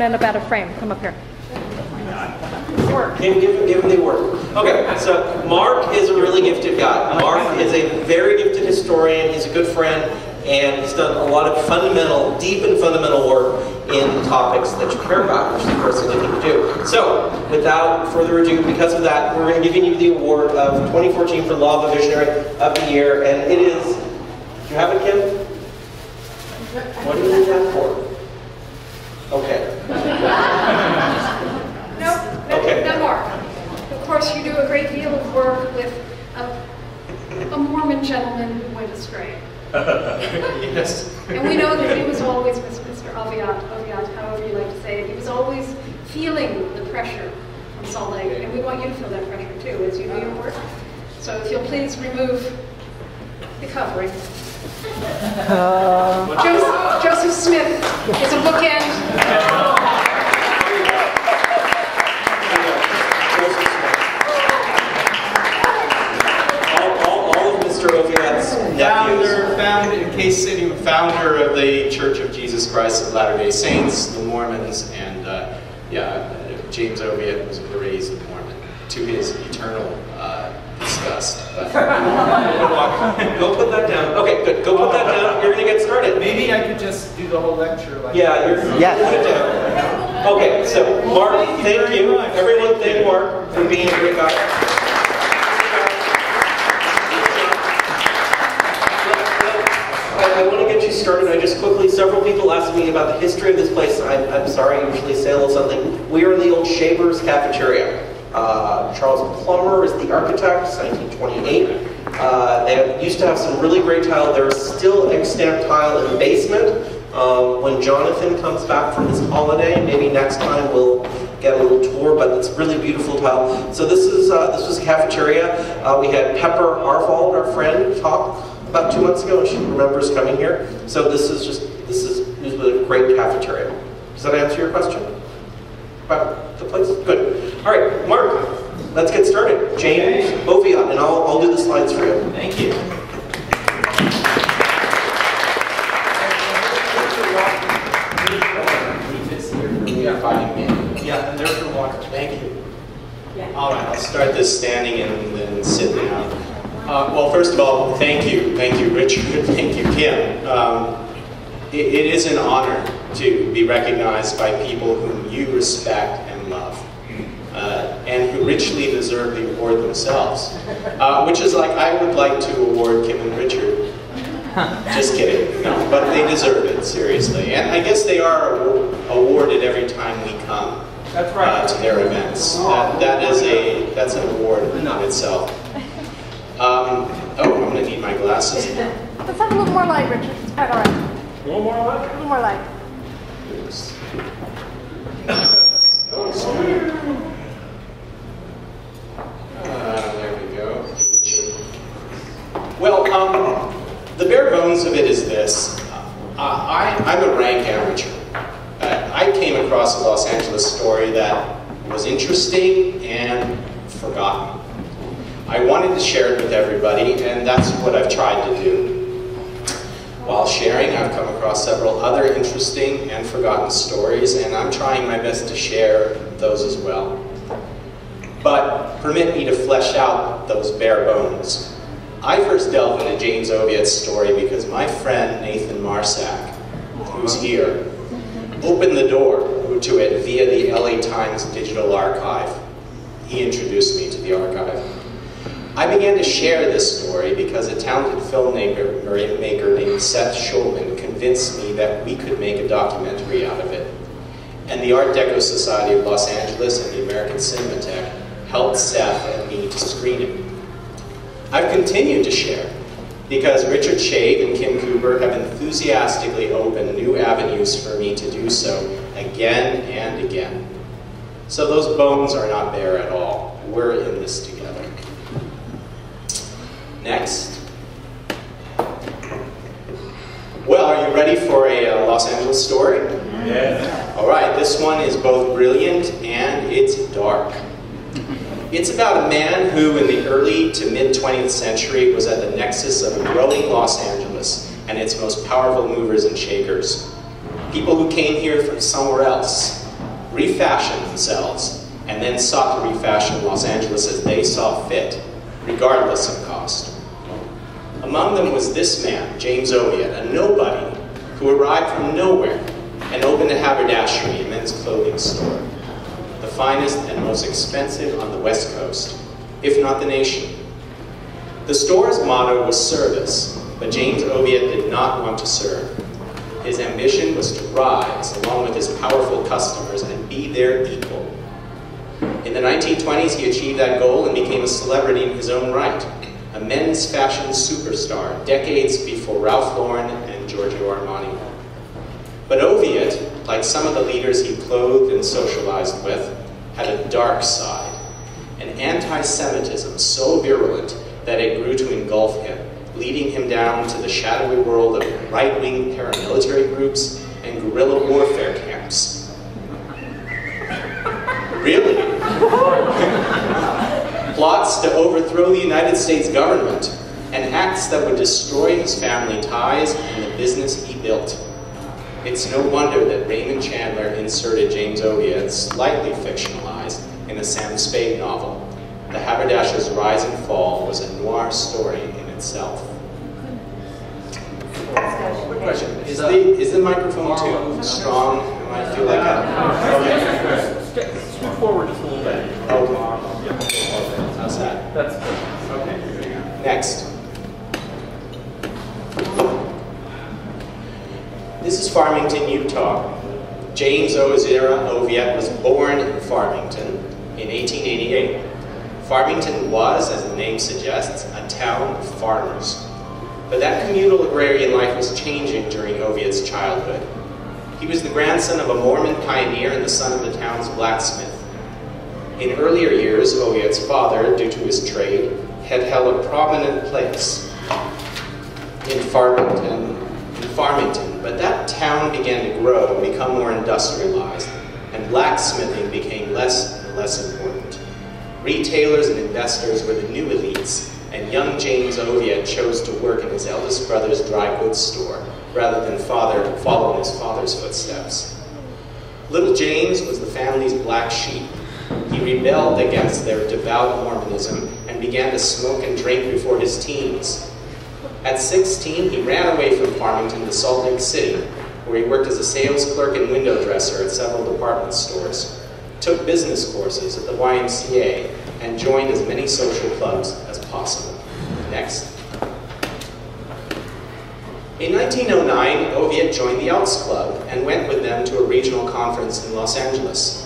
to make sure we don't end up out of frame. Come up here. Give, give, him- give him the award. Okay, so Mark is a really gifted guy. Mark is a very gifted historian. He's a good friend, and he's done a lot of fundamental, deep and fundamental work in the topics that you care about, which is of course a good thing to do. So, without further ado, because of that, we're going to give you the award of 2014 for LAVA Visionary of the Year, and it is. Do you have it, Kim? What do you need that for? Okay. No, no, Okay. no more. Of course, you do a great deal of work with a, a Mormon gentleman who went astray. Yes. And we know that he was always, Mr. Aviat, Aviat, however you like to say it, he was always feeling the pressure from Salt Lake, and we want you to feel that pressure too as you do your work. So if you'll please remove the covering. Joseph, Joseph Smith is a bookend. All, all, all of Mr. Oviatt's. Founder, found in Case City, founder of the Church of Jesus Christ of Latter-day Saints, the Mormons, and uh, yeah, uh, James Oviatt was raised a Mormon to his eternal uh, disgust. But Go put that down. Okay, good. Go put that down. You're gonna get started. Maybe I could just do the whole lecture like Yeah, you're. Yes. Put it down. Okay, so Mark, thank you. Everyone, thank Mark for being a great guy. I, I want to get you started. I just quickly, several people asked me about the history of this place. I'm, I'm sorry, I usually say a little something. We are in the old Schaber's Cafeteria. Uh, Charles Plummer is the architect, 1928. Uh, they used to have some really great tile. There's still extant tile in the basement. Um, when Jonathan comes back from his holiday, maybe next time we'll get a little tour, but it's really beautiful tile. So this is uh, this was a cafeteria. Uh, we had Pepper Arvold, our friend, talk about two months ago, and she remembers coming here. So this is just this is this was a great cafeteria. Does that answer your question about the place? Good. All right, Mark, let's get started. James Oviatt, and I'll I'll do the slides for you. thank you. Yeah, five minutes. Yeah, and there's the water. Thank you. All right, I'll start this standing and then sit down. Uh, well, first of all, thank you. Thank you, Richard. Thank you, Kim. Um, it, it is an honor to be recognized by people whom you respect and love, uh, and who richly deserve the award themselves. Uh, which is like, I would like to award Kim and Richard. Just kidding. No, but they deserve it, seriously. And I guess they are awarded every time we come That's uh, to their events. That, that is a that's an award in itself. Um, oh, I'm gonna need my glasses. Let's have a little more light, Richard. It's quite all right. One more A left. little more light. Uh, there we go. Well, um, the bare bones of it is this. Uh, I, I'm a rank amateur. Uh, I came across a Los Angeles story that was interesting and forgotten. I wanted to share it with everybody, and that's what I've tried to do. While sharing, I've come across several other interesting and forgotten stories, and I'm trying my best to share those as well. But permit me to flesh out those bare bones. I first delved into James Oviatt's story because my friend Nathan Marsak, who's here, opened the door to it via the LA Times digital archive. He introduced me to the archive. I began to share this story because a talented filmmaker maker named Seth Schulman convinced me that we could make a documentary out of it. And the Art Deco Society of Los Angeles and the American Cinematheque helped Seth and me to screen it. I've continued to share because Richard Schave and Kim Cooper have enthusiastically opened new avenues for me to do so again and again. So those bones are not bare at all. We're in this together. Next. Well, are you ready for a uh, Los Angeles story? Yes. All right, this one is both brilliant and it's dark. It's about a man who, in the early to mid 20th century, was at the nexus of a growing Los Angeles and its most powerful movers and shakers. People who came here from somewhere else, refashioned themselves, and then sought to refashion Los Angeles as they saw fit, regardless of cost. Among them was this man, James Oviatt, a nobody who arrived from nowhere and opened a haberdashery, a men's clothing store, the finest and most expensive on the West Coast, if not the nation. The store's motto was service, but James Oviatt did not want to serve. His ambition was to rise along with his powerful customers and be their equal. In the 1920s, he achieved that goal and became a celebrity in his own right a men's fashion superstar decades before Ralph Lauren and Giorgio Armani. But Oviatt, like some of the leaders he clothed and socialized with, had a dark side, an anti-Semitism so virulent that it grew to engulf him, leading him down to the shadowy world of right-wing paramilitary groups and guerrilla warfare camps. Really? plots to overthrow the United States government, and acts that would destroy his family ties and the business he built. It's no wonder that Raymond Chandler inserted James Oviatt, slightly fictionalized, in a Sam Spade novel. The Haberdasher's Rise and Fall was a noir story in itself. Quick question. Is the, is the microphone too strong? I feel like I... Scoot forward just a little bit. Oh, Yeah. how's that? That's good. Okay. Next. This is Farmington, Utah. James Ozira Oviatt was born in Farmington in 1888. Farmington was, as the name suggests, a town of farmers. But that communal agrarian life was changing during Oviatt's childhood. He was the grandson of a Mormon pioneer and the son of the town's blacksmith. In earlier years, Oviatt's father, due to his trade, had held a prominent place in Farmington, in Farmington, but that town began to grow and become more industrialized, and blacksmithing became less and less important. Retailers and investors were the new elites, and young James Oviatt chose to work in his eldest brother's dry goods store rather than father, follow in his father's footsteps. Little James was the family's black sheep. He rebelled against their devout Mormonism and began to smoke and drink before his teens. At 16, he ran away from Farmington to Salt Lake City, where he worked as a sales clerk and window dresser at several department stores, took business courses at the YMCA, and joined as many social clubs as possible. Next. In 1909, Oviatt joined the Elks Club and went with them to a regional conference in Los Angeles.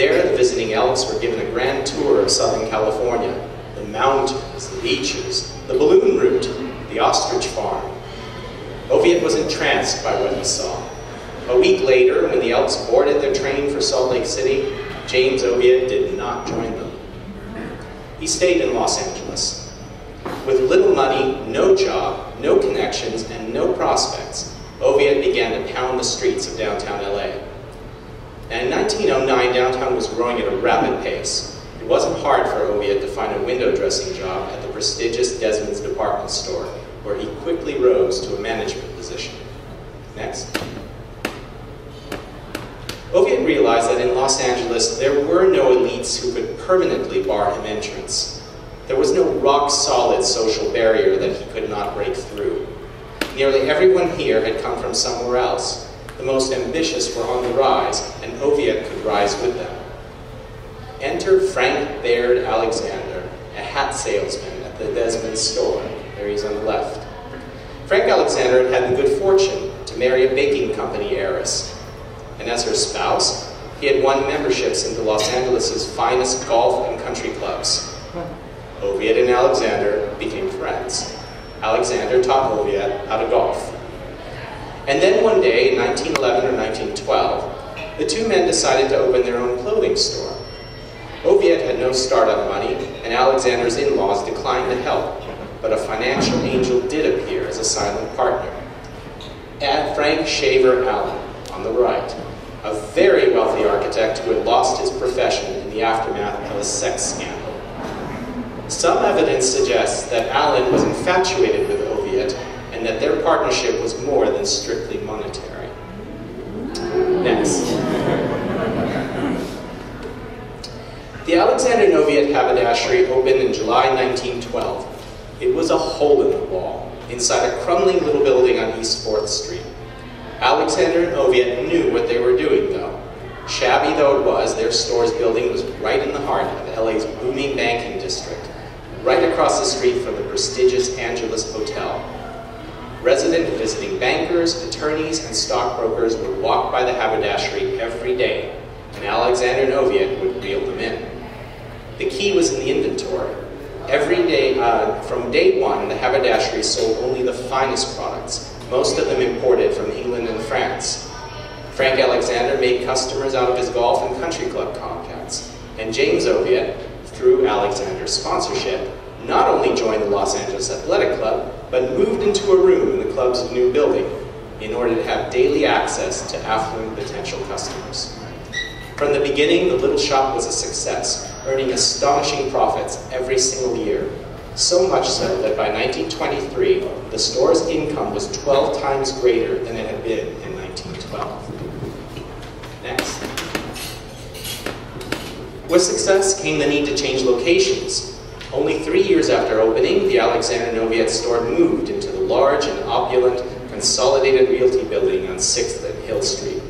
There, the visiting Elks were given a grand tour of Southern California, the mountains, the beaches, the balloon route, the ostrich farm. Oviatt was entranced by what he saw. A week later, when the Elks boarded their train for Salt Lake City, James Oviatt did not join them. He stayed in Los Angeles. With little money, no job, no connections, and no prospects, Oviatt began to pound the streets of downtown LA. And in 1909, downtown was growing at a rapid pace. It wasn't hard for Oviatt to find a window dressing job at the prestigious Desmond's department store, where he quickly rose to a management position. Next. Oviatt realized that in Los Angeles, there were no elites who could permanently bar him entrance. There was no rock-solid social barrier that he could not break through. Nearly everyone here had come from somewhere else. The most ambitious were on the rise, and Oviatt could rise with them. Enter Frank Baird Alexander, a hat salesman at the Desmond store. There he's on the left. Frank Alexander had had the good fortune to marry a baking company heiress. And as her spouse, he had won memberships into Los Angeles' finest golf and country clubs. Oviatt and Alexander became friends. Alexander taught Oviatt how to golf. And then one day in 1911 or 1912, the two men decided to open their own clothing store. Oviatt had no startup money, and Alexander's in-laws declined to help, but a financial angel did appear as a silent partner. Add Frank Shaver Allen on the right, a very wealthy architect who had lost his profession in the aftermath of a sex scandal. Some evidence suggests that Allen was infatuated with Oviatt and that their partnership was more than strictly monetary. Next. The Alexander and Oviatt haberdashery opened in July 1912. It was a hole in the wall, inside a crumbling little building on East 4th Street. Alexander and Oviatt knew what they were doing, though. Shabby though it was, their store's building was right in the heart of LA's booming banking district, right across the street from the prestigious Angelus Hotel. Resident and visiting bankers, attorneys, and stockbrokers would walk by the haberdashery every day, and Alexander and Oviatt would reel them in. The key was in the inventory. Every day, uh, from day one, the haberdashery sold only the finest products, most of them imported from England and France. Frank Alexander made customers out of his golf and country club contacts, and James Oviatt, through Alexander's sponsorship, not only joined the Los Angeles Athletic Club, but moved into a room in the club's new building in order to have daily access to affluent potential customers. From the beginning, the little shop was a success, earning astonishing profits every single year. So much so that by 1923, the store's income was 12 times greater than it had been in 1912. Next. With success came the need to change locations. Only three years after opening, the Alexander Oviatt store moved into the large and opulent Consolidated Realty building on 6th and Hill Street,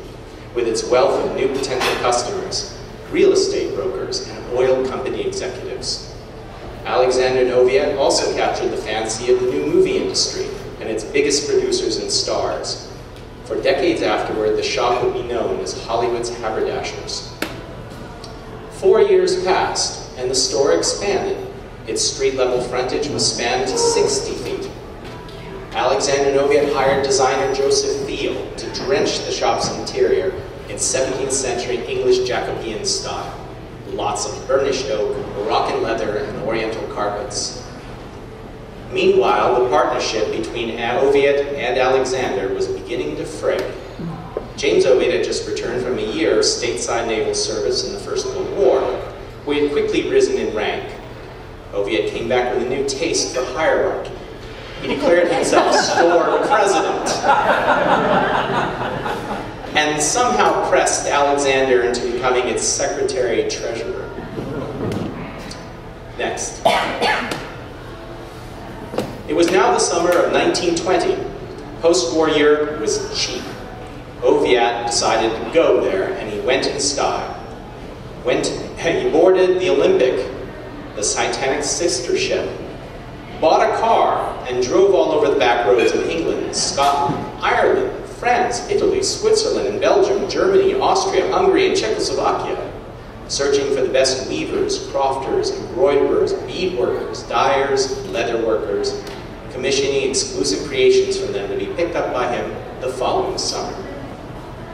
with its wealth of new potential customers, real estate brokers, and oil company executives. Alexander Oviatt also captured the fancy of the new movie industry and its biggest producers and stars. For decades afterward, the shop would be known as Hollywood's haberdashers. Four years passed, and the store expanded. Its street-level frontage was spanned to 60 feet. Alexander Oviatt hired designer Joseph Feil to drench the shop's interior in 17th century English Jacobean style. Lots of burnished oak, Moroccan leather, and oriental carpets. Meanwhile, the partnership between Oviatt and Alexander was beginning to fray. James Oviatt had just returned from a year of stateside naval service in the First World War, he had quickly risen in rank. Oviatt came back with a new taste for hierarchy. He declared himself store president and somehow pressed Alexander into becoming its secretary treasurer. Next. It was now the summer of 1920. Post-war Europe was cheap. Oviatt decided to go there, and he went in style. Went, he boarded the Olympic, the Titanic's sister ship, bought a car, and drove all over the back roads of England, Scotland, Ireland, France, Italy, Switzerland, and Belgium, Germany, Austria, Hungary, and Czechoslovakia, searching for the best weavers, crofters, embroiderers, bead workers, dyers, leather workers, commissioning exclusive creations from them to be picked up by him the following summer.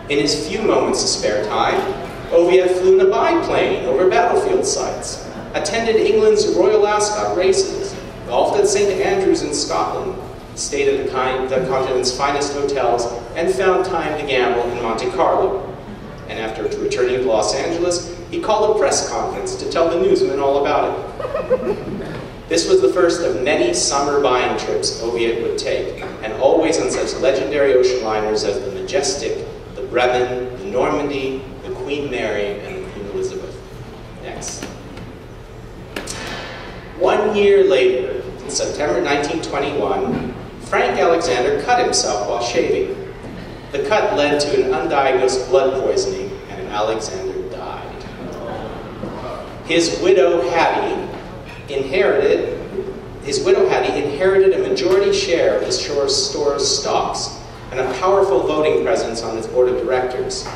In his few moments of spare time, Oviatt flew in a biplane over battlefield sites, attended England's Royal Ascot races, golfed at St. Andrews in Scotland, stayed at the, continent's finest hotels, and found time to gamble in Monte Carlo. And after returning to Los Angeles, he called a press conference to tell the newsmen all about it. This was the first of many summer buying trips Oviatt would take, and always on such legendary ocean liners as the Majestic, the Bremen, the Normandy, the Queen Mary, and the Queen Elizabeth. Next. One year later, in September 1921, Frank Alexander cut himself while shaving. The cut led to an undiagnosed blood poisoning, and Alexander died. His widow, Hattie, inherited his widow Hattie inherited a majority share of the store's stocks and a powerful voting presence on its board of directors.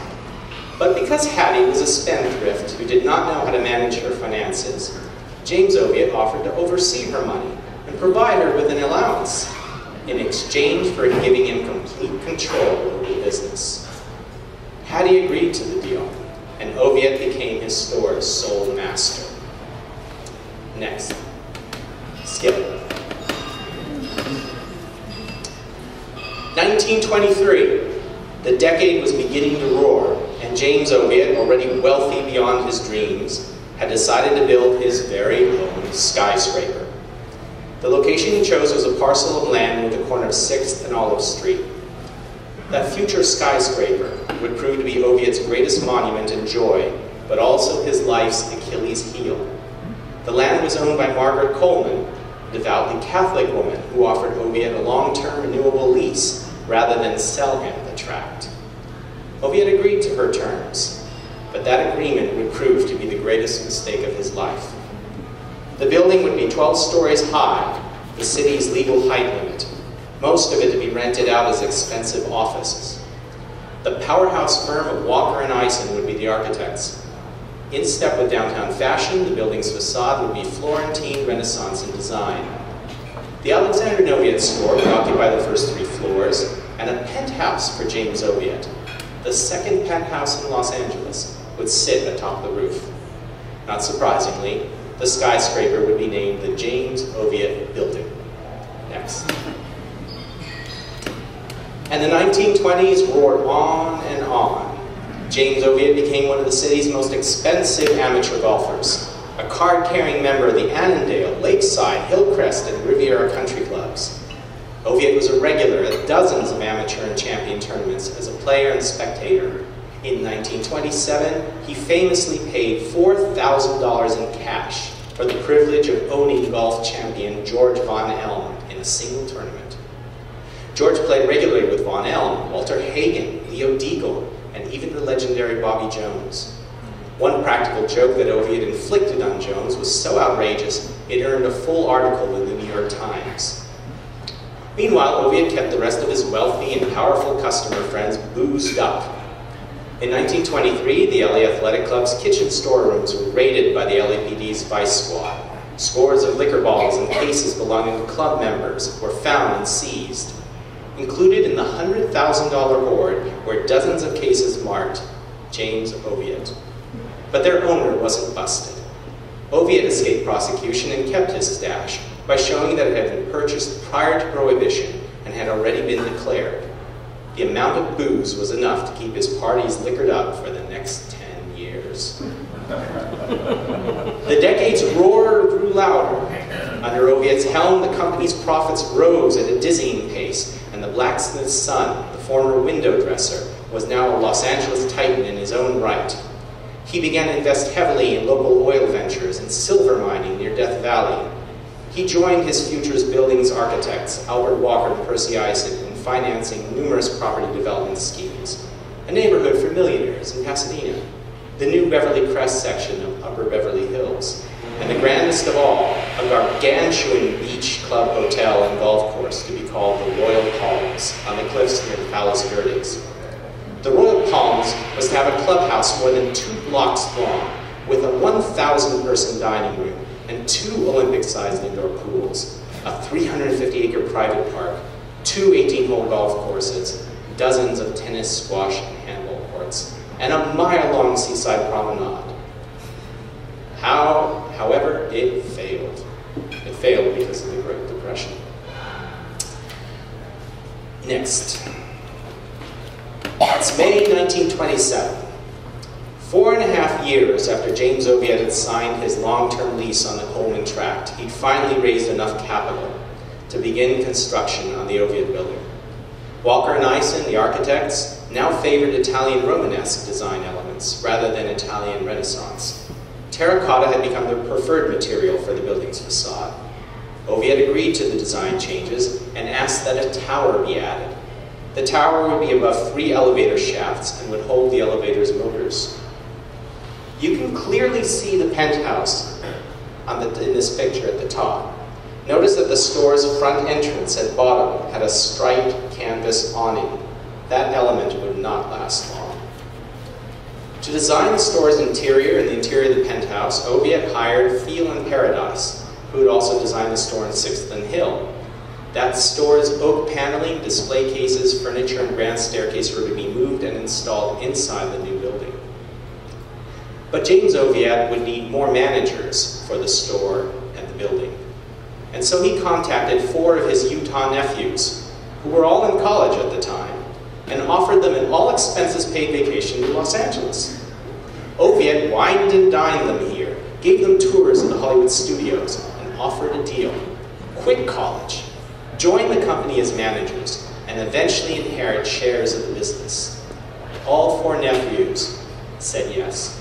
But because Hattie was a spendthrift who did not know how to manage her finances, James Oviatt offered to oversee her money and provide her with an allowance in exchange for giving him complete control over the business. Hattie agreed to the deal, and Oviatt became his store's sole master. Next. Skip. 1923. The decade was beginning to roar, and James Oviatt, already wealthy beyond his dreams, had decided to build his very own skyscraper. The location he chose was a parcel of land near the corner of 6th and Olive Street. That future skyscraper would prove to be Oviatt's greatest monument and joy, but also his life's Achilles heel. The land was owned by Margaret Coleman, a devoutly Catholic woman who offered Oviatt a long-term renewable lease rather than sell him the tract. Oviatt agreed to her terms, but that agreement would prove to be the greatest mistake of his life. The building would be 12 stories high, the city's legal height limit, most of it to be rented out as expensive offices. The powerhouse firm of Walker and Eisen would be the architects. In step with downtown fashion, the building's facade would be Florentine Renaissance in design. The Alexander Oviatt store would occupy the first three floors, and a penthouse for James Oviatt, the second penthouse in Los Angeles, would sit atop the roof. Not surprisingly, the skyscraper would be named the James Oviatt Building. Next. And the 1920s roared on and on. James Oviatt became one of the city's most expensive amateur golfers, a card-carrying member of the Annandale, Lakeside, Hillcrest, and Riviera country clubs. Oviatt was a regular at dozens of amateur and champion tournaments as a player and spectator. In 1927, he famously paid $4,000 in cash for the privilege of owning golf champion George Von Elm in a single tournament. George played regularly with Von Elm, Walter Hagen, Leo Diegel, and even the legendary Bobby Jones. One practical joke that Oviatt inflicted on Jones was so outrageous it earned a full article in the New York Times. Meanwhile, Oviatt kept the rest of his wealthy and powerful customer friends boozed up. In 1923, the LA Athletic Club's kitchen storerooms were raided by the LAPD's Vice Squad. Scores of liquor bottles and cases belonging to club members were found and seized. Included in the $100,000 hoard were dozens of cases marked James Oviatt. But their owner wasn't busted. Oviatt escaped prosecution and kept his stash by showing that it had been purchased prior to Prohibition and had already been declared. The amount of booze was enough to keep his parties liquored up for the next 10 years. the decades roar grew louder. Under Oviatt's helm, the company's profits rose at a dizzying pace, and the blacksmith's son, the former window dresser, was now a Los Angeles titan in his own right. He began to invest heavily in local oil ventures and silver mining near Death Valley. He joined his future's buildings architects, Albert Walker and Percy Eisen, financing numerous property development schemes. A neighborhood for millionaires in Pasadena, the new Beverly Crest section of Upper Beverly Hills, and the grandest of all, a gargantuan beach club hotel and golf course to be called the Royal Palms on the cliffs near the Palos Verdes. The Royal Palms was to have a clubhouse more than two blocks long, with a 1,000 person dining room and two Olympic-sized indoor pools, a 350-acre private park, two 18-hole golf courses, dozens of tennis, squash, and handball courts, and a mile-long seaside promenade. How, however, it failed. It failed because of the Great Depression. Next. It's May 1927. Four and a half years after James Oviatt had signed his long-term lease on the Coleman tract, he'd finally raised enough capital to begin construction on the Oviatt building. Walker and Eisen, the architects, now favored Italian Romanesque design elements rather than Italian Renaissance. Terracotta had become the preferred material for the building's facade. Oviatt agreed to the design changes and asked that a tower be added. The tower would be above three elevator shafts and would hold the elevator's motors. You can clearly see the penthouse the, in this picture at the top. Notice that the store's front entrance at bottom had a striped canvas awning. That element would not last long. To design the store's interior and the interior of the penthouse, Oviatt hired Feil and Paradise, who had also designed the store in 6th and Hill. That store's oak paneling, display cases, furniture, and grand staircase were to be moved and installed inside the new building. But James Oviatt would need more managers for the store and the building. And so he contacted four of his Utah nephews, who were all in college at the time, and offered them an all-expenses paid vacation to Los Angeles. Oviatt wined and dined them here, gave them tours of the Hollywood studios, and offered a deal. Quit college, join the company as managers, and eventually inherit shares of the business. All four nephews said yes.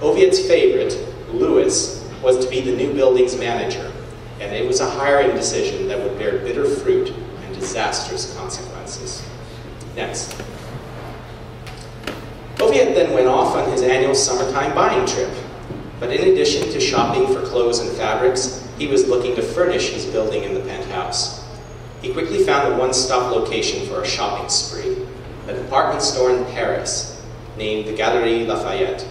Oviatt's favorite, Louis, was to be the new building's manager, and it was a hiring decision that would bear bitter fruit and disastrous consequences. Next. Oviatt then went off on his annual summertime buying trip. But in addition to shopping for clothes and fabrics, he was looking to furnish his building in the penthouse. He quickly found a one-stop location for a shopping spree, a department store in Paris named the Galeries Lafayette.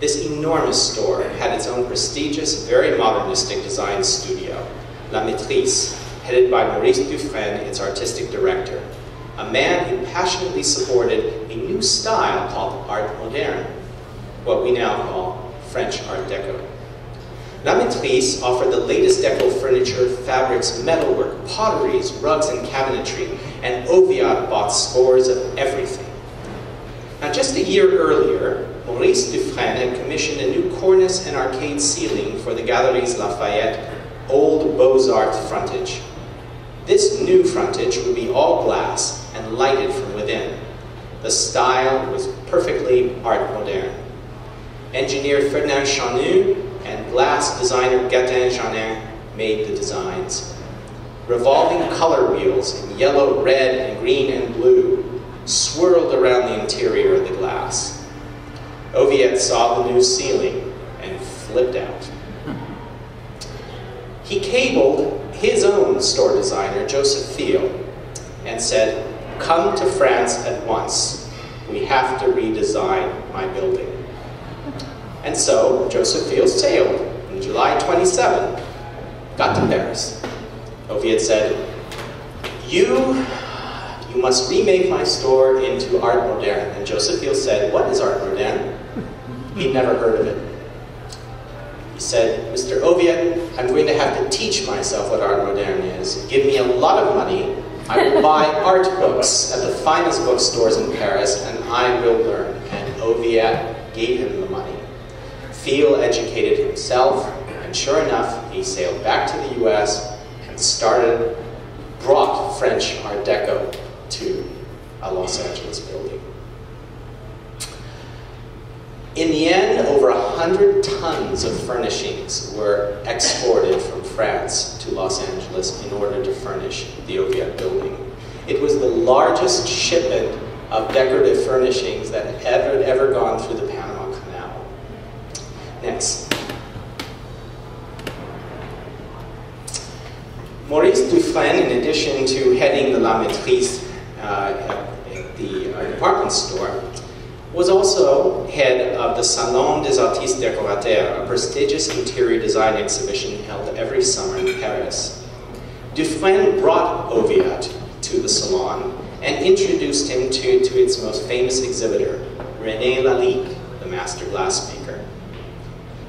This enormous store had its own prestigious, very modernistic design studio, La Maîtrise, headed by Maurice Dufrêne, its artistic director a man who passionately supported a new style called Art Moderne, what we now call French Art Deco. La Maîtrise offered the latest deco furniture, fabrics, metalwork, potteries, rugs, and cabinetry, and Oviatt bought scores of everything. Now, just a year earlier, Maurice Dufrêne had commissioned a new cornice and arcade ceiling for the Galeries Lafayette Old Beaux-Arts frontage. This new frontage would be all glass and lighted from within. The style was perfectly art moderne. Engineer Ferdinand Chanut and glass designer Gaëtan Jeannin made the designs. Revolving color wheels in yellow, red, and green and blue swirled around the interior of the glass. Oviatt saw the new ceiling and flipped out. He cabled his own store designer, Joseph Feil, and said, Come to France at once. We have to redesign my building. And so Joseph Feil sailed on July 27, got to Paris. Oviatt said, you, you must remake my store into art moderne. And Joseph Feil said, what is art moderne? He'd never heard of it. He said, Mr. Oviatt, I'm going to have to teach myself what art moderne is. Give me a lot of money I will buy art books at the finest bookstores in Paris, and I will learn. And Oviatt gave him the money. Feil educated himself, and sure enough, he sailed back to the US and started, brought French Art Deco to a Los Angeles building. In the end, over 100 tons of furnishings were exported from France to Los Angeles in order to furnish the Oviatt building. It was the largest shipment of decorative furnishings that had ever, ever gone through the Panama Canal. Next. Maurice Dufrêne, in addition to heading the La Maîtrise uh, at the uh, department store, was also head of the Salon des Artistes Décorateurs, a prestigious interior design exhibition held every summer in Paris. Dufrêne brought Oviatt to the salon and introduced him to, to its most famous exhibitor, René Lalique, the master glassmaker.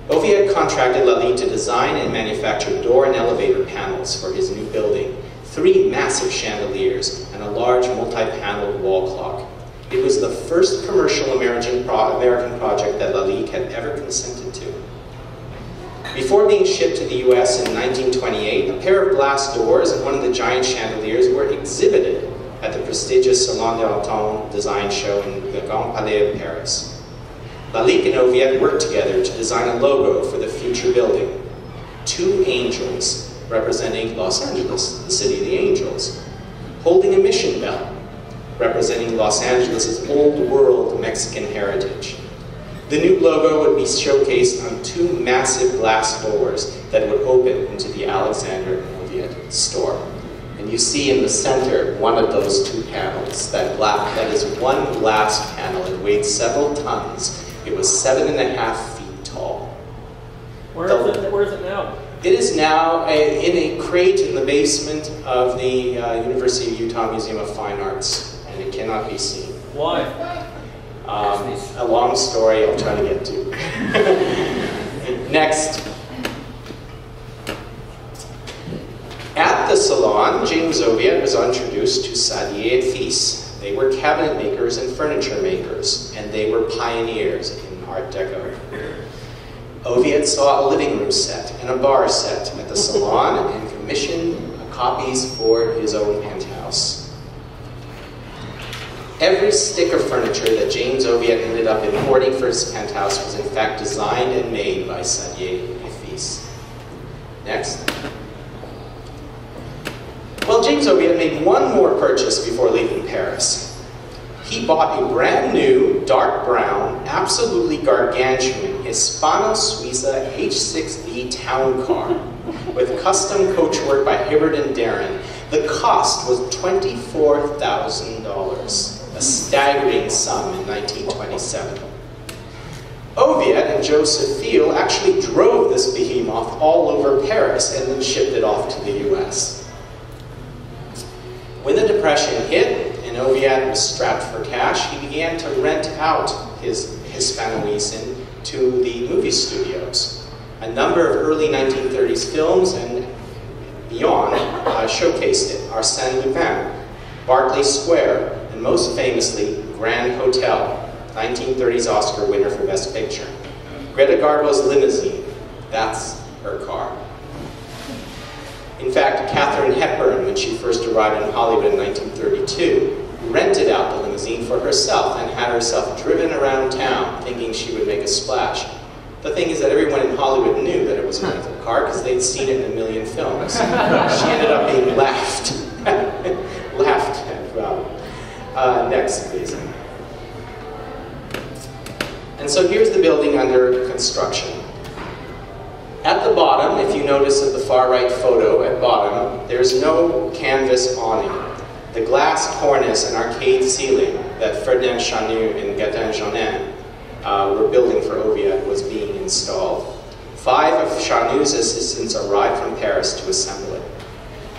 Oviatt contracted Lalique to design and manufacture door and elevator panels for his new building, three massive chandeliers, and a large multi-paneled wall clock. It was the first commercial American, pro American project that Lalique had ever consented to. Before being shipped to the US in 1928, a pair of glass doors and one of the giant chandeliers were exhibited at the prestigious Salon d'Automne design show in the Grand Palais of Paris. Lalique and Oviatt worked together to design a logo for the future building. Two angels representing Los Angeles, the city of the angels, holding a mission bell representing Los Angeles' old world Mexican heritage. The new logo would be showcased on two massive glass doors that would open into the Alexander and Oviatt store. And you see in the center one of those two panels, that, black, that is one glass panel. It weighed several tons. It was seven and a half feet tall. Where is it, where is it now? It is now a, in a crate in the basement of the uh, University of Utah Museum of Fine Arts, cannot be seen. Why? Um, a long story I'll try to get to. Next. At the salon, James Oviatt was introduced to Sadier et Fils. They were cabinet makers and furniture makers, and they were pioneers in Art Deco. Oviatt saw a living room set and a bar set at the salon and commissioned copies for his own penthouse. Every stick of furniture that James Oviatt ended up importing for his penthouse was in fact designed and made by Sadier et Fils. Next. Well, James Oviatt made one more purchase before leaving Paris. He bought a brand new, dark brown, absolutely gargantuan Hispano Suiza H6B town car with custom coachwork by Hibbard and Darrin. The cost was $24,000, a staggering sum in 1927. Oviatt and Joseph Feil actually drove this behemoth all over Paris and then shipped it off to the US. When the Depression hit, and Oviatt was strapped for cash, he began to rent out his Hispano-Suizan to the movie studios. A number of early 1930s films and beyond uh, showcased it. Arsène Lupin, Berkeley Square, and most famously, Grand Hotel, 1930s Oscar winner for Best Picture. Greta Garbo's limousine, that's her car. In fact, Katharine Hepburn, when she first arrived in Hollywood in 1932, rented out the limousine for herself and had herself driven around town thinking she would make a splash. The thing is that everyone in Hollywood knew that it was a rental car because they'd seen it in a million films. she ended up being laughed. laughed at. Well, uh, next, please. And so here's the building under construction. At the bottom, if you notice at the far right photo at bottom, there's no canvas awning. The glass cornice and arcade ceiling that Ferdinand Chanut and Gaëtan Jeannin uh, were building for Oviatt was being installed. Five of Chanut's assistants arrived from Paris to assemble it.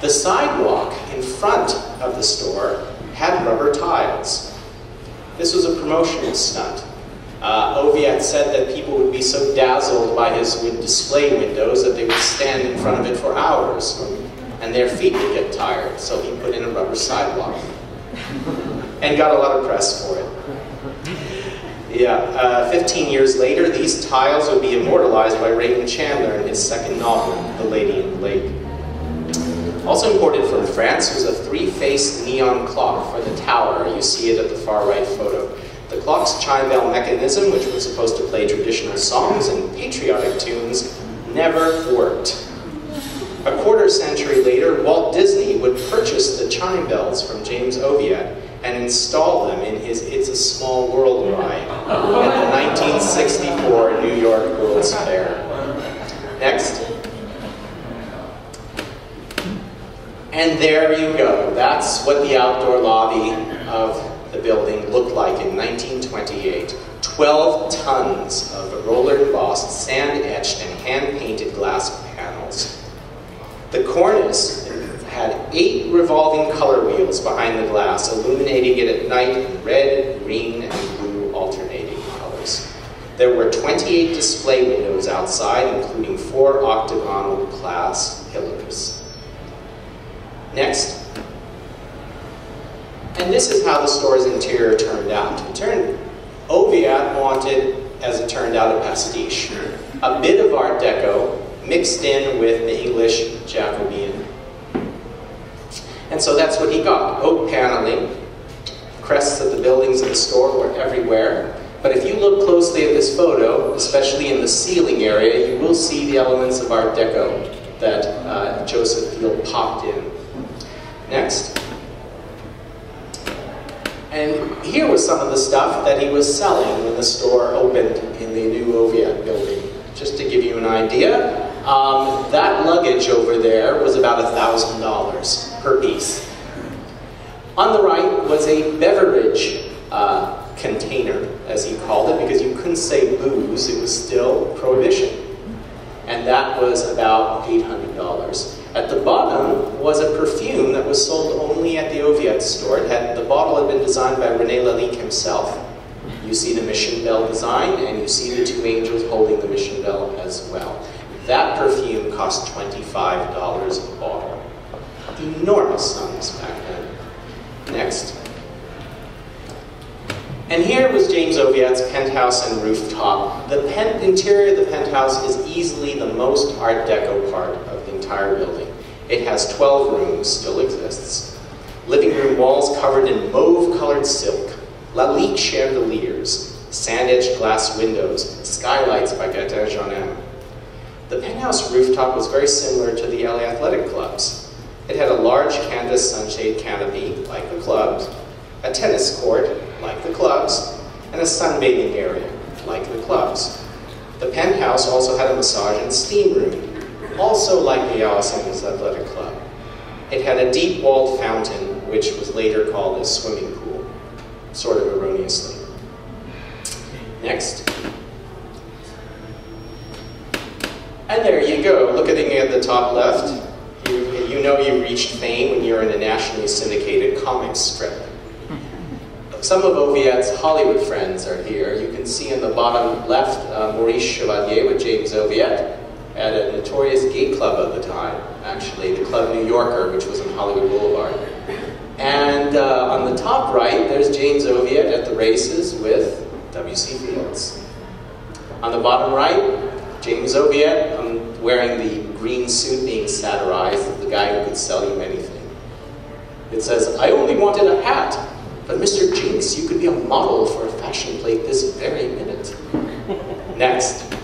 The sidewalk in front of the store had rubber tiles. This was a promotional stunt. Uh, Oviatt said that people would be so dazzled by his display windows that they would stand in front of it for hours, and their feet would get tired, so he put in a rubber sidewalk. and got a lot of press for it. Yeah, uh, 15 years later, these tiles would be immortalized by Raymond Chandler in his second novel, The Lady in the Lake. Also imported from France was a three-faced neon clock for the tower. You see it at the far right photo. The clock's chime bell mechanism, which was supposed to play traditional songs and patriotic tunes, never worked. A quarter century later, Walt Disney would purchase the chime bells from James Oviatt and install them in his It's a Small World ride at the 1964 New York World's Fair. Next. And there you go. That's what the outdoor lobby of the building looked like in 1928. 12 tons of roller embossed, sand etched, and hand painted glass panels. The cornice had eight revolving color wheels behind the glass, illuminating it at night in red, green, and blue alternating colors. There were 28 display windows outside, including four octagonal glass pillars. Next. And this is how the store's interior turned out. It turned, Oviatt wanted, as it turned out, a pastiche. A bit of Art Deco mixed in with the English Jacobean. And so that's what he got. Oak paneling. Crests of the buildings in the store were everywhere. But if you look closely at this photo, especially in the ceiling area, you will see the elements of Art Deco that uh, Joseph Feil popped in. Next. And here was some of the stuff that he was selling when the store opened in the new Oviatt building. Just to give you an idea, um, that luggage over there was about $1,000 per piece. On the right was a beverage uh, container, as he called it, because you couldn't say booze, it was still prohibition. And that was about $800. At the bottom was a perfume that was sold only at the Oviatt store. It had, the bottle had been designed by Rene Lalique himself. You see the mission bell design, and you see the two angels holding the mission bell as well. That perfume cost $25 a bottle. Enormous sums back then. Next. And here was James Oviatt's penthouse and rooftop. The pen interior of the penthouse is easily the most Art Deco part of the entire building. It has 12 rooms, still exists. Living room walls covered in mauve-colored silk, Lalique chandeliers, sand-edged glass windows, skylights by Gaëtan Jeannin. The penthouse rooftop was very similar to the LA Athletic Club's. It had a large canvas sunshade canopy, like the clubs, a tennis court, like the clubs, and a sunbathing area, like the clubs. The penthouse also had a massage and steam room, also like the Angeles Athletic Club. It had a deep walled fountain, which was later called a swimming pool, sort of erroneously. Next. And there you go, looking at the at the top left, you, you know you reached fame when you're in a nationally syndicated comic strip. Some of Oviatt's Hollywood friends are here. You can see in the bottom left uh, Maurice Chevalier with James Oviatt at a notorious gay club of the time, actually, the Club New Yorker, which was on Hollywood Boulevard. And uh, on the top right, there's James Oviatt at the races with W.C. Fields. On the bottom right, James Oviatt um, wearing the green suit being satirized the guy who could sell you anything. It says, I only wanted a hat, but Mr. Jinx, you could be a model for a fashion plate this very minute. Next.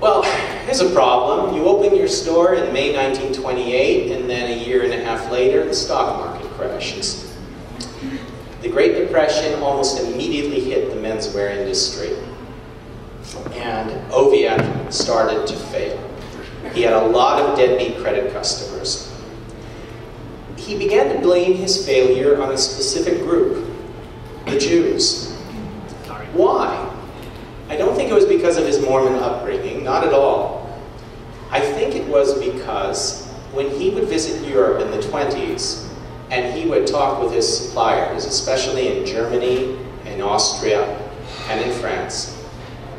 Well, here's a problem. You open your store in May 1928, and then a year and a half later, the stock market crashes. The Great Depression almost immediately hit the menswear industry, and Oviatt started to fail. He had a lot of deadbeat credit customers. He began to blame his failure on a specific group, the Jews. Why? I don't think it was because of his Mormon upbringing, not at all. I think it was because when he would visit Europe in the 20s and he would talk with his suppliers, especially in Germany, in Austria, and in France,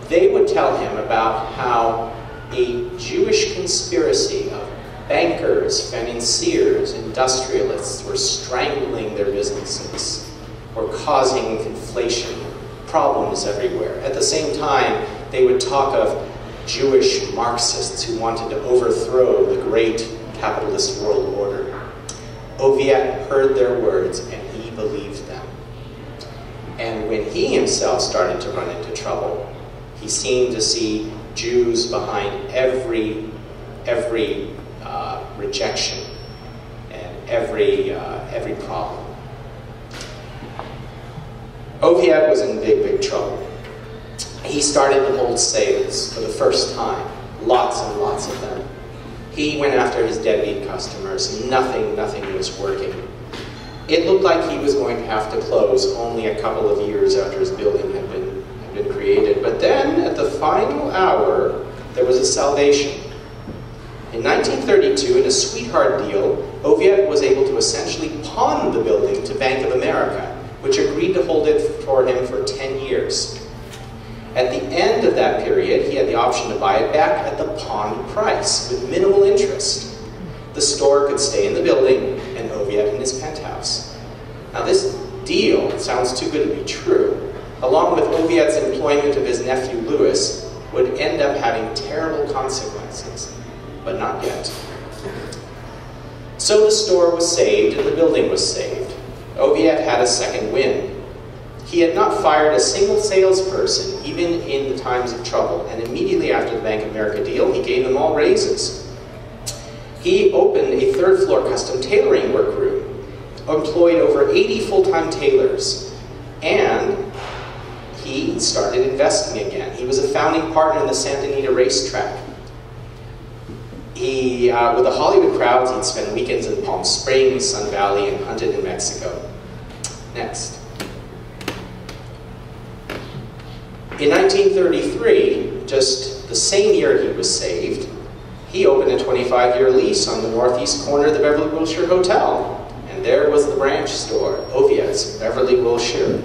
they would tell him about how a Jewish conspiracy of bankers, financiers, industrialists were strangling their businesses, were causing inflation, problems everywhere. At the same time, they would talk of Jewish Marxists who wanted to overthrow the great capitalist world order. Oviatt heard their words and he believed them. And when he himself started to run into trouble, he seemed to see Jews behind every, every rejection and every, uh, every problem. Oviatt was in big, big trouble. He started to hold sales for the first time, lots and lots of them. He went after his deadbeat customers. Nothing, nothing was working. It looked like he was going to have to close only a couple of years after his building had been, had been created. But then, at the final hour, there was a salvation. In 1932, in a sweetheart deal, Oviatt was able to essentially pawn the building to Bank of America, which agreed to hold it for him for 10 years. At the end of that period, he had the option to buy it back at the pawned price with minimal interest. The store could stay in the building and Oviatt in his penthouse. Now this deal sounds too good to be true. Along with Oviatt's employment of his nephew Louis, would end up having terrible consequences, but not yet. So the store was saved and the building was saved. Oviatt had a second win. He had not fired a single salesperson, even in the times of trouble, and immediately after the Bank of America deal, he gave them all raises. He opened a third floor custom tailoring workroom. employed over 80 full-time tailors, and he started investing again. He was a founding partner in the Santa Anita racetrack. He, uh, with the Hollywood crowds, he'd spend weekends in Palm Springs, Sun Valley, and hunted in Mexico. Next. In 1933, just the same year he was saved, he opened a 25-year lease on the northeast corner of the Beverly Wilshire Hotel. And there was the branch store, Oviatt's Beverly Wilshire.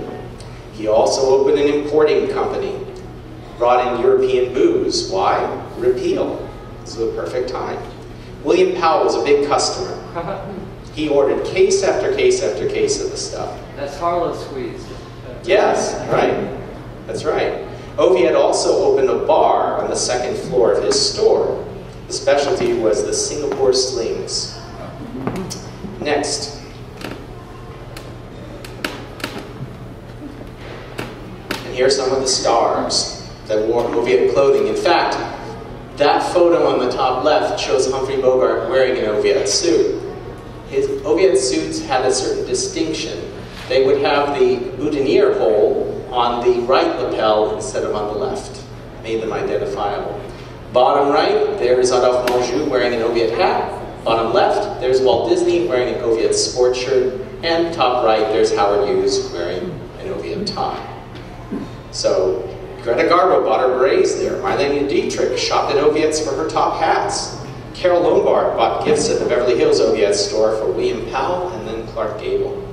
He also opened an importing company, brought in European booze. Why? Repeal. This was a perfect time. William Powell was a big customer. He ordered case after case after case of the stuff. That's Harlow squeeze. Yes, right. That's right. Oviatt had also opened a bar on the second floor of his store. The specialty was the Singapore slings. Next. And here are some of the stars that wore Oviatt clothing. In fact, that photo on the top left shows Humphrey Bogart wearing an Oviatt suit. His Oviatt suits had a certain distinction. They would have the boutonniere hole on the right lapel instead of on the left. Made them identifiable. Bottom right, there is Adolphe Menjou wearing an Oviatt hat. Bottom left, there's Walt Disney wearing an Oviatt sports shirt. And top right, there's Howard Hughes wearing an Oviatt tie. So Greta Garbo bought her berets there. Marlene Dietrich shopped at Oviatt's for her top hats. Carole Lombard bought gifts at the Beverly Hills Oviatt store for William Powell and then Clark Gable.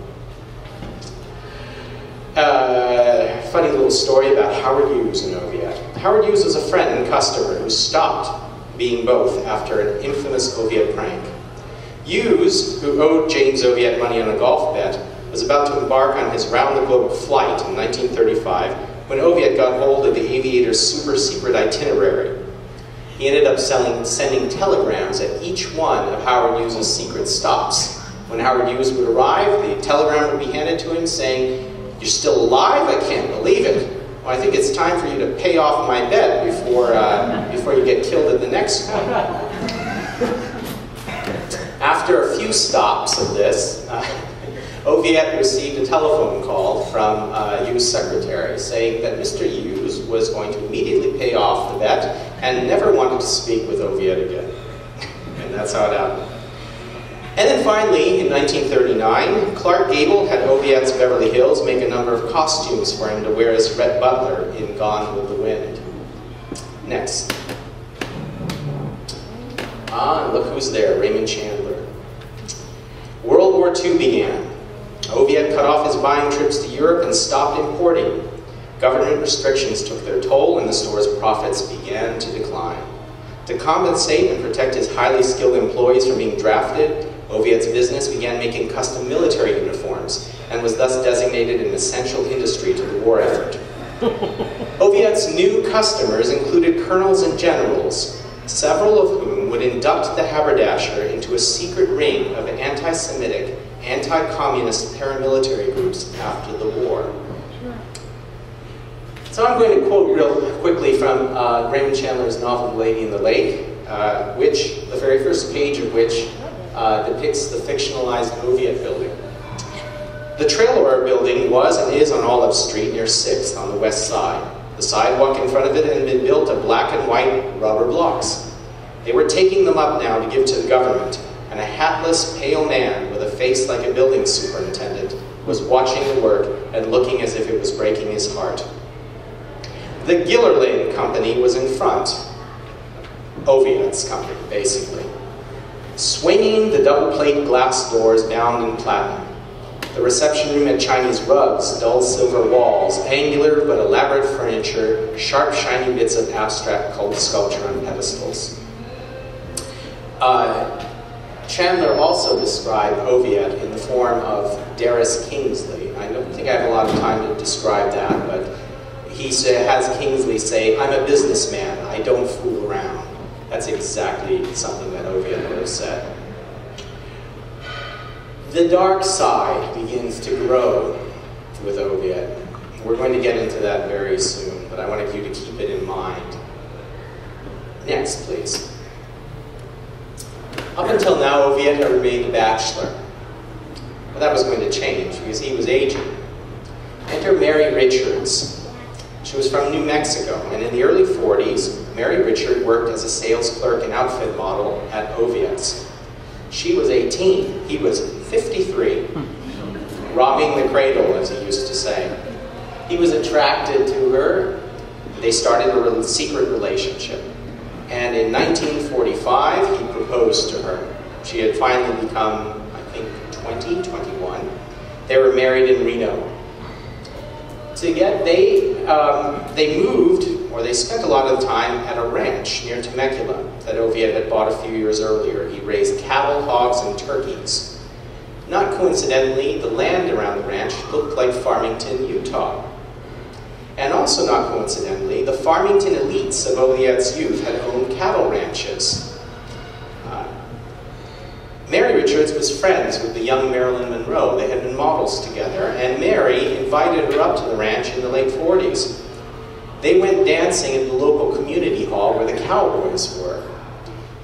Uh, funny little story about Howard Hughes and Oviatt. Howard Hughes was a friend and customer who stopped being both after an infamous Oviatt prank. Hughes, who owed James Oviatt money on a golf bet, was about to embark on his round-the-globe flight in 1935 when Oviatt got hold of the aviator's super-secret itinerary. He ended up selling, sending telegrams at each one of Howard Hughes' secret stops. When Howard Hughes would arrive, the telegram would be handed to him saying, you're still alive? I can't believe it. Well, I think it's time for you to pay off my debt before, uh, before you get killed in the next one. After a few stops of this, uh, Oviatt received a telephone call from uh, Hughes' secretary saying that Mr. Hughes was going to immediately pay off the bet and never wanted to speak with Oviatt again. and that's how it happened. And then finally, in 1939, Clark Gable had Oviatt's Beverly Hills make a number of costumes for him to wear as Rhett Butler in Gone with the Wind. Next. Ah, look who's there, Raymond Chandler. World War II began. Oviatt cut off his buying trips to Europe and stopped importing. Government restrictions took their toll and the store's profits began to decline. To compensate and protect his highly skilled employees from being drafted, Oviatt's business began making custom military uniforms and was thus designated an essential industry to the war effort. Oviatt's new customers included colonels and generals, several of whom would induct the haberdasher into a secret ring of anti-Semitic, anti-communist paramilitary groups after the war. So I'm going to quote real quickly from uh, Raymond Chandler's novel The Lady in the Lake, uh, which, the very first page of which uh, depicts the fictionalized Oviatt building. The Treloar building was and is on Olive Street near 6th on the west side. The sidewalk in front of it had been built of black and white rubber blocks. They were taking them up now to give to the government, and a hatless, pale man face like a building superintendent was watching the work and looking as if it was breaking his heart. The Gillerlain Company was in front. Oviatt's company, basically. Swinging the double-plate glass doors bound in platinum. The reception room had Chinese rugs, dull silver walls, angular but elaborate furniture, sharp, shiny bits of abstract sculpture on pedestals. Uh, Chandler also described Oviatt in the form of Derace Kingsley. I don't think I have a lot of time to describe that, but he has Kingsley say, I'm a businessman, I don't fool around. That's exactly something that Oviatt would have said. The dark side begins to grow with Oviatt. We're going to get into that very soon, but I wanted you to keep it in mind. Next, please. Up until now, had remained a bachelor. But that was going to change because he was aging. Enter Mary Richards. She was from New Mexico, and in the early 40s, Mary Richard worked as a sales clerk and outfit model at Oviatt's. She was 18, he was 53, robbing the cradle, as he used to say. He was attracted to her. They started a secret relationship. And in 1945, he proposed to her. She had finally become, I think, 20, 21. They were married in Reno. To get, they, um, they moved, or they spent a lot of time at a ranch near Temecula that Oviatt had bought a few years earlier. He raised cattle, hogs, and turkeys. Not coincidentally, the land around the ranch looked like Farmington, Utah. And also not coincidentally, the Farmington elites of Oviatt's youth had owned cattle ranches. Uh, Mary Richards was friends with the young Marilyn Monroe. They had been models together, and Mary invited her up to the ranch in the late 40s. They went dancing at the local community hall where the cowboys were.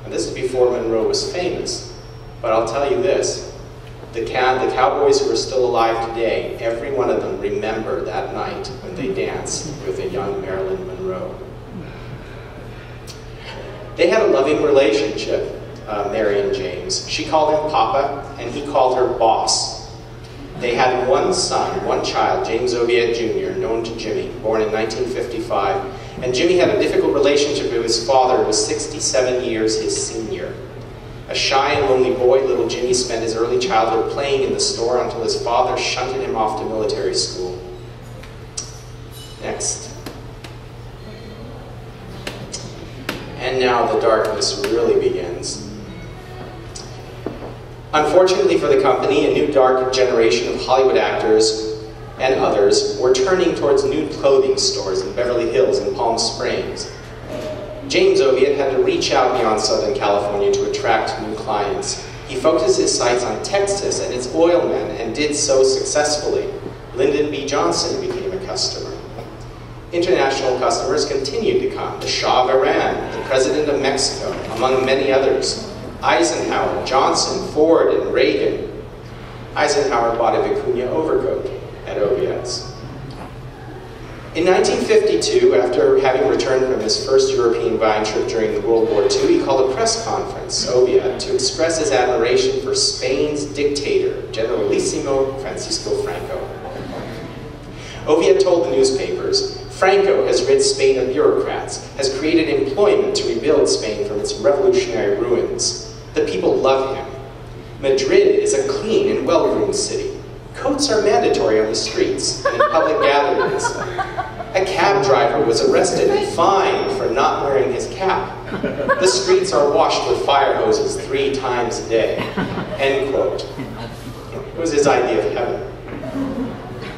And this is before Monroe was famous. But I'll tell you this, the, the cowboys who are still alive today, every one of them remember that night when they danced with a young Marilyn Monroe. They had a loving relationship, uh, Mary and James. She called him Papa, and he called her Boss. They had one son, one child, James Oviatt Jr., known to Jimmy, born in 1955. And Jimmy had a difficult relationship with his father, who was 67 years his senior. A shy and lonely boy, little Jimmy spent his early childhood playing in the store until his father shunted him off to military school. Next. And now the darkness really begins. Unfortunately for the company, a new dark generation of Hollywood actors and others were turning towards nude clothing stores in Beverly Hills and Palm Springs. James Oviatt had to reach out beyond Southern California to attract new clients. He focused his sights on Texas and its oil men and did so successfully. Lyndon B. Johnson became a customer. International customers continued to come. The Shah of Iran, the President of Mexico, among many others. Eisenhower, Johnson, Ford, and Reagan. Eisenhower bought a vicuña overcoat at Oviatt's. In 1952, after having returned from his first European buying trip during the World War II, he called a press conference, Oviatt, to express his admiration for Spain's dictator, Generalissimo Francisco Franco. Oviatt told the newspapers, Franco has rid Spain of bureaucrats, has created employment to rebuild Spain from its revolutionary ruins. The people love him. Madrid is a clean and well-groomed city. Coats are mandatory on the streets and in public gatherings. A cab driver was arrested and fined for not wearing his cap. The streets are washed with fire hoses three times a day. End quote. It was his idea of heaven.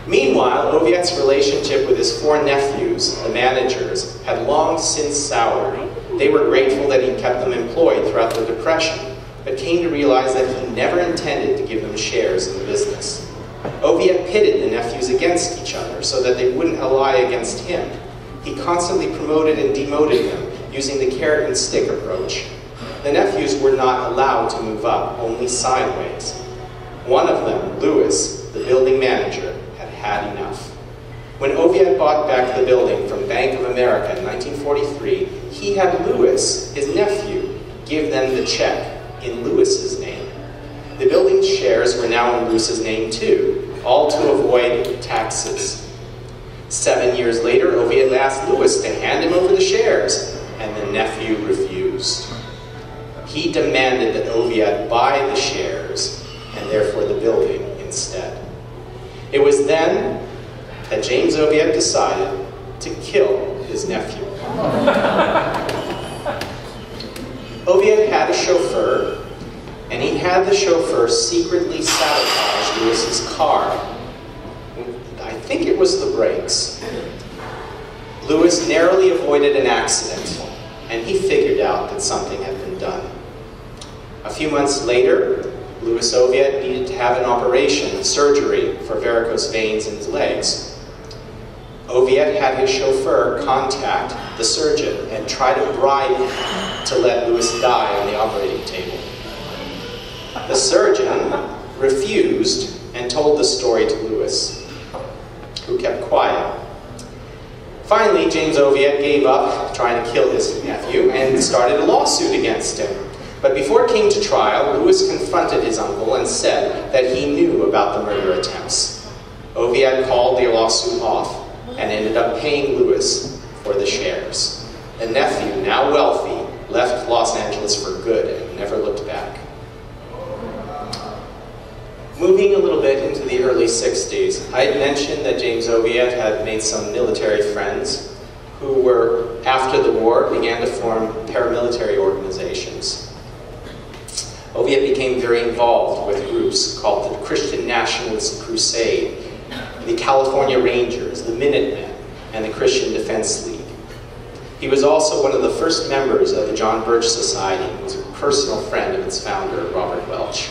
Meanwhile, Oviatt's relationship with his four nephews, the managers, had long since soured. They were grateful that he kept them employed throughout the Depression, but came to realize that he never intended to give them shares in the business. Oviatt pitted the nephews against each other so that they wouldn't ally against him. He constantly promoted and demoted them using the carrot and stick approach. The nephews were not allowed to move up, only sideways. One of them, Lewis, the building manager, had enough. When Oviatt bought back the building from Bank of America in 1943, he had Lewis, his nephew, give them the check in Lewis's name. The building's shares were now in Lewis's name too, all to avoid taxes. Seven years later, Oviatt asked Lewis to hand him over the shares, and the nephew refused. He demanded that Oviatt buy the shares, and therefore the building instead. It was then that James Oviatt decided to kill his nephew. Oviatt had a chauffeur and he had the chauffeur secretly sabotage Lewis's car. I think it was the brakes. Lewis narrowly avoided an accident, and he figured out that something had been done. A few months later, Louis Oviatt needed to have an operation, surgery, for varicose veins in his legs. Oviatt had his chauffeur contact the surgeon and try to bribe him to let Louis die on the operating table. The surgeon refused, and told the story to Lewis, who kept quiet. Finally, James Oviatt gave up trying to kill his nephew and started a lawsuit against him. But before it came to trial, Lewis confronted his uncle and said that he knew about the murder attempts. Oviatt called the lawsuit off and ended up paying Lewis for the shares. The nephew, now wealthy, left Los Angeles for good and never looked back. Moving a little bit into the early 60s, I had mentioned that James Oviatt had made some military friends who were, after the war, began to form paramilitary organizations. Oviatt became very involved with groups called the Christian Nationalist Crusade, the California Rangers, the Minutemen, and the Christian Defense League. He was also one of the first members of the John Birch Society and was a personal friend of its founder, Robert Welch.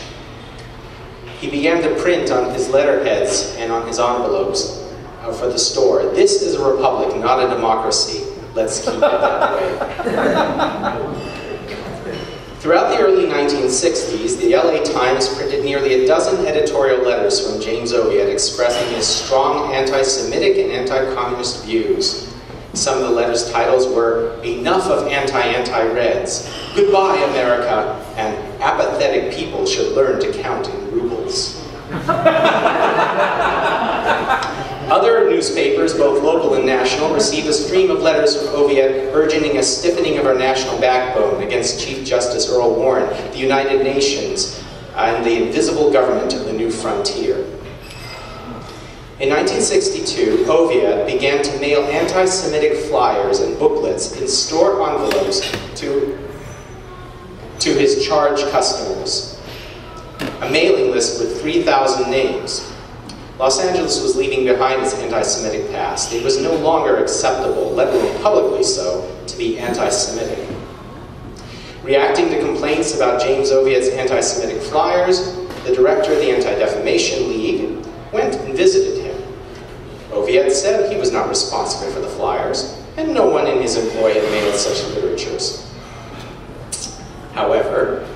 He began to print on his letterheads and on his envelopes uh, for the store, this is a republic, not a democracy. Let's keep it that way. Throughout the early 1960s, the LA Times printed nearly a dozen editorial letters from James Oviatt expressing his strong anti-Semitic and anti-communist views. Some of the letters' titles were Enough of Anti-Anti-Reds, Goodbye America, and Apathetic People Should Learn to Count in Rubles. Other newspapers, both local and national, received a stream of letters from Oviatt urging a stiffening of our national backbone against Chief Justice Earl Warren, the United Nations, and the invisible government of the new frontier. In 1962, Oviatt began to mail anti-Semitic flyers and booklets in store envelopes to, to his charge customers. A mailing list with 3,000 names. Los Angeles was leaving behind its anti-Semitic past. It was no longer acceptable, let alone publicly so, to be anti-Semitic. Reacting to complaints about James Oviatt's anti-Semitic flyers, the director of the Anti-Defamation League went and visited him. Oviatt said he was not responsible for the flyers, and no one in his employ had mailed such literatures. However,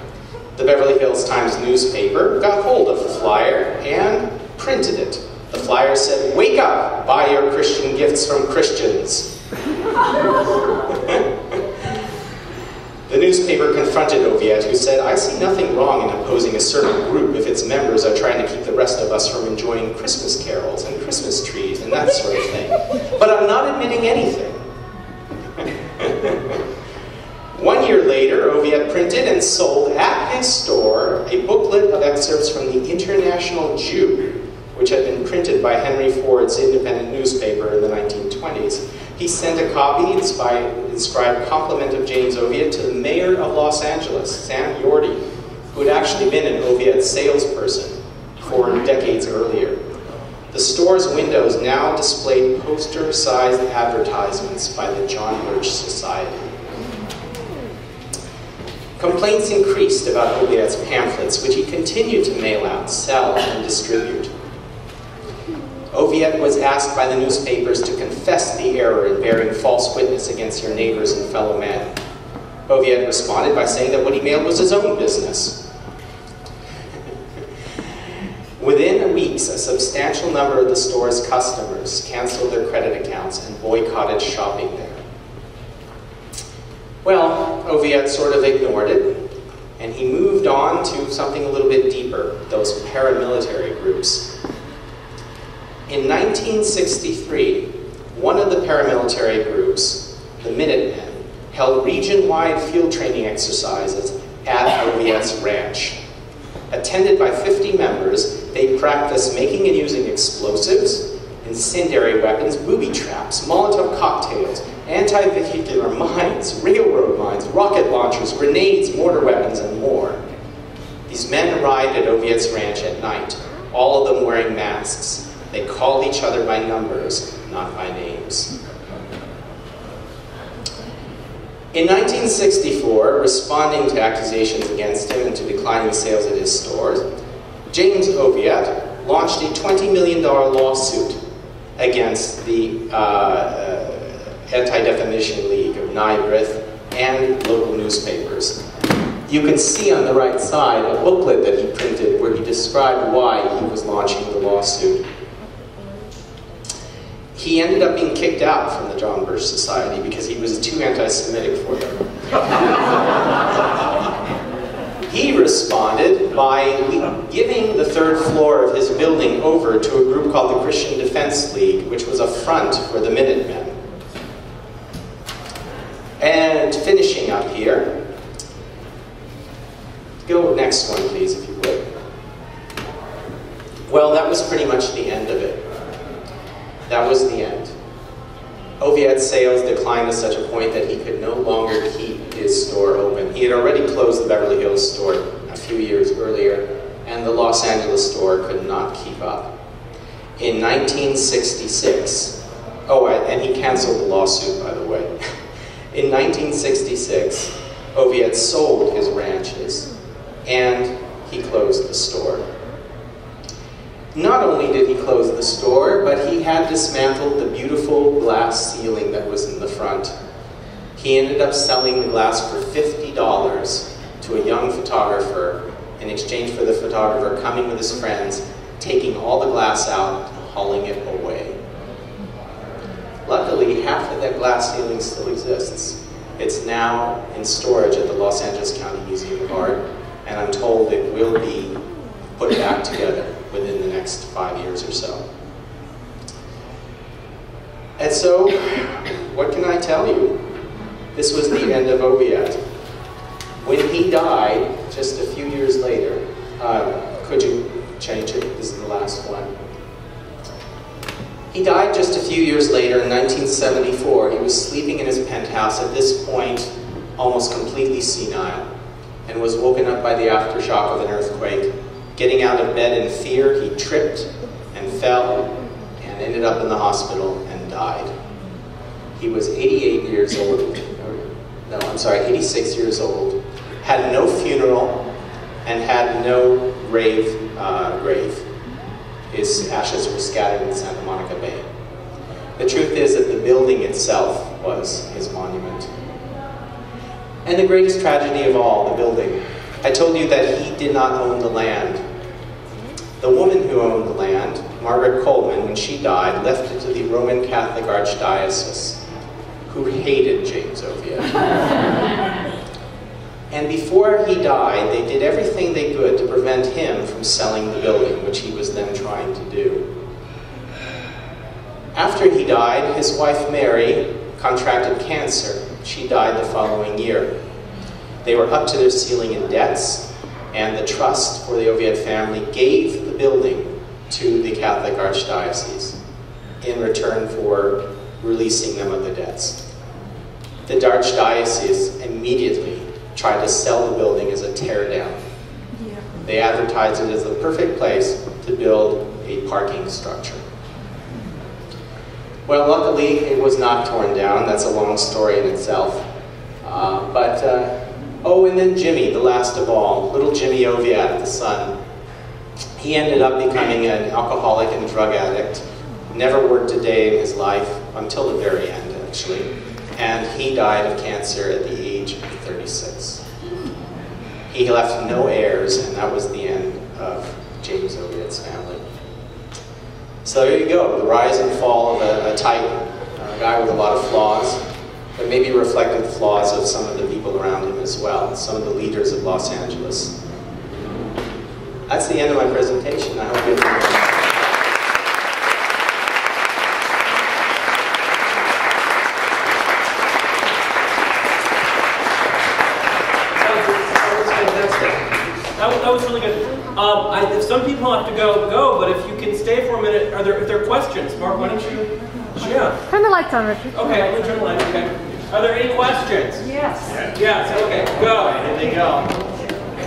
the Beverly Hills Times newspaper got hold of the flyer and printed it. The flyer said, Wake up, buy your Christian gifts from Christians. the newspaper confronted Oviatt, who said, I see nothing wrong in opposing a certain group if its members are trying to keep the rest of us from enjoying Christmas carols and Christmas trees and that sort of thing. But I'm not admitting anything. One year later, Oviatt printed and sold at his store a booklet of excerpts from the International Jew, which had been printed by Henry Ford's independent newspaper in the 1920s. He sent a copy inscribed Compliment of James Oviatt to the mayor of Los Angeles, Sam Yorty, who had actually been an Oviatt salesperson for decades earlier. The store's windows now displayed poster-sized advertisements by the John Birch Society. Complaints increased about Oviatt's pamphlets, which he continued to mail out, sell, and distribute. Oviatt was asked by the newspapers to confess the error in bearing false witness against your neighbors and fellow men. Oviatt responded by saying that what he mailed was his own business. Within weeks, a substantial number of the store's customers canceled their credit accounts and boycotted shopping there. Well, Oviatt sort of ignored it, and he moved on to something a little bit deeper, those paramilitary groups. In 1963, one of the paramilitary groups, the Minutemen, held region-wide field training exercises at Oviatt's ranch. Attended by 50 members, they practiced making and using explosives, incendiary weapons, booby traps, Molotov cocktails, anti-vehicular mines, railroad mines, rocket launchers, grenades, mortar weapons, and more. These men arrived at Oviatt's ranch at night, all of them wearing masks. They called each other by numbers, not by names. In 1964, responding to accusations against him and to declining sales at his stores, James Oviatt launched a $20 million lawsuit against the uh, uh, Anti-Defamation League of B'nai B'rith and local newspapers. you can see on the right side a booklet that he printed where he described why he was launching the lawsuit. He ended up being kicked out from the John Birch Society because he was too anti-Semitic for them. he responded by giving the third floor of his building over to a group called the Christian Defense League, which was a front for the Minutemen. And finishing up here, go next one please if you would. Well, that was pretty much the end of it. That was the end. Oviatt's sales declined to such a point that he could no longer keep his store open. He had already closed the Beverly Hills store a few years earlier, and the Los Angeles store could not keep up. In 1966, oh, and he canceled the lawsuit, by the way. In 1966, Oviatt sold his ranches, and he closed the store. Not only did he close the store, but he had dismantled the beautiful glass ceiling that was in the front. He ended up selling the glass for $50 to a young photographer in exchange for the photographer coming with his friends, taking all the glass out and hauling it away. Luckily, half of that glass ceiling still exists. It's now in storage at the Los Angeles County Museum of Art, and I'm told it will be put back together next five years or so. And so, what can I tell you? This was the end of Oviatt. When he died, just a few years later, uh, could you change it? This is the last one. He died just a few years later in 1974. He was sleeping in his penthouse, at this point almost completely senile, and was woken up by the aftershock of an earthquake Getting out of bed in fear, he tripped and fell and ended up in the hospital and died. He was 88 years old. No, I'm sorry, 86 years old. Had no funeral and had no grave. Uh, grave. His ashes were scattered in Santa Monica Bay. The truth is that the building itself was his monument. And the greatest tragedy of all, the building. I told you that he did not own the land. The woman who owned the land, Margaret Coleman, when she died, left it to the Roman Catholic Archdiocese, who hated James Oviatt. and before he died, they did everything they could to prevent him from selling the building, which he was then trying to do. After he died, his wife Mary contracted cancer. She died the following year. They were up to their ceiling in debts, and the trust for the Oviatt family gave building to the Catholic Archdiocese in return for releasing them of the debts. The Archdiocese immediately tried to sell the building as a teardown. Yeah. They advertised it as the perfect place to build a parking structure. Well, luckily, it was not torn down. That's a long story in itself. Uh, but uh, Oh, and then Jimmy, the last of all, little Jimmy Oviatt, the son. He ended up becoming an alcoholic and drug addict, never worked a day in his life until the very end, actually. And he died of cancer at the age of 36. He left no heirs, and that was the end of James Oviatt's family. So there you go, the rise and fall of a, a titan, a guy with a lot of flaws, but maybe reflected the flaws of some of the people around him as well, some of the leaders of Los Angeles. That's the end of my presentation. I hope you enjoyed That was really good. Um, I, if some people have to go, go. But if you can stay for a minute, are there if there are questions? Mark, why don't you? Yeah. Turn the lights on, Richard. Okay, I'm gonna turn the lights. Okay. Are there any questions? Yes. Yes. Okay. Go. Here they go.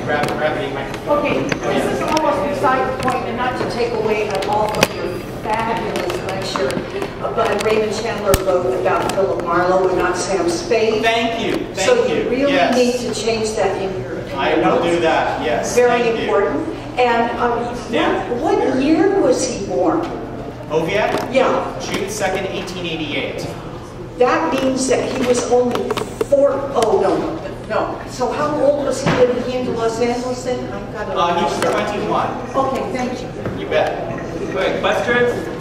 Grab, grab the microphone. Okay, this is almost beside the point, and not to take away at all from your fabulous lecture, but Raymond Chandler wrote about Philip Marlowe and not Sam Spade. Thank you. Thank so you. you really yes. need to change that in your I will do that, yes. Very Thank important. You. And um, Yeah. what, what year was he born? Oviatt? Yeah. June 2nd, 1888. That means that he was only four, oh no, No. So how old was he when he came to Los Angeles then? I've got to. Uh, he's 21. Okay, thank you. You bet. Okay, questions?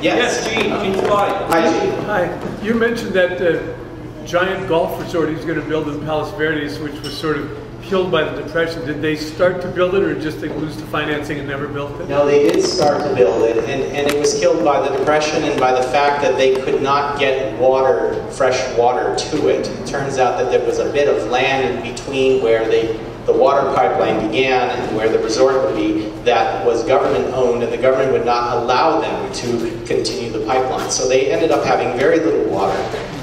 Yes, Gene, Gene Spivey. Hi, Gene. Hi, you mentioned that uh, giant golf resort he's going to build in Palos Verdes, which was sort of killed by the Depression. Did they start to build it or just they lose the financing and never built it? No, they did start to build it, and, and it was killed by the Depression and by the fact that they could not get water, fresh water to it. It turns out that there was a bit of land in between where they, the water pipeline began and where the resort would be that was government owned, and the government would not allow them to continue the pipeline. So they ended up having very little water,